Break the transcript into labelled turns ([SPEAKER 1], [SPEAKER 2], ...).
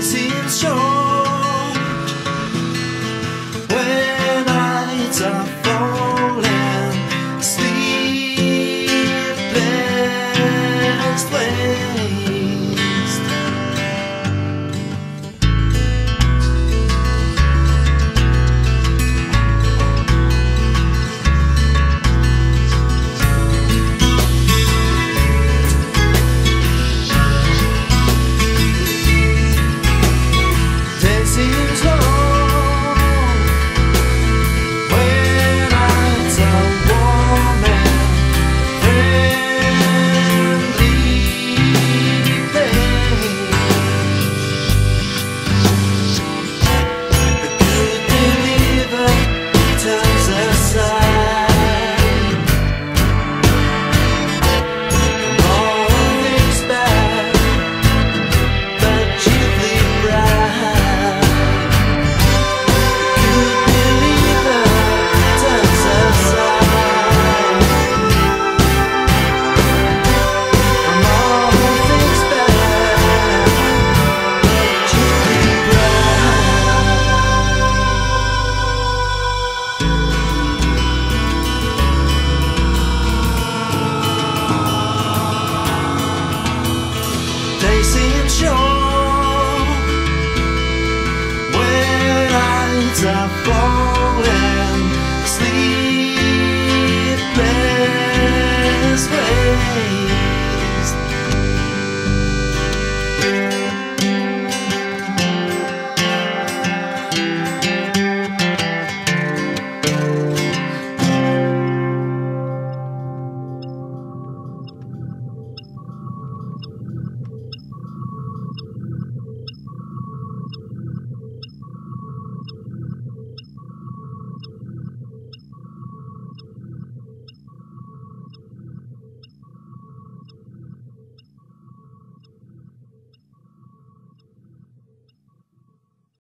[SPEAKER 1] seems short when nights are I fall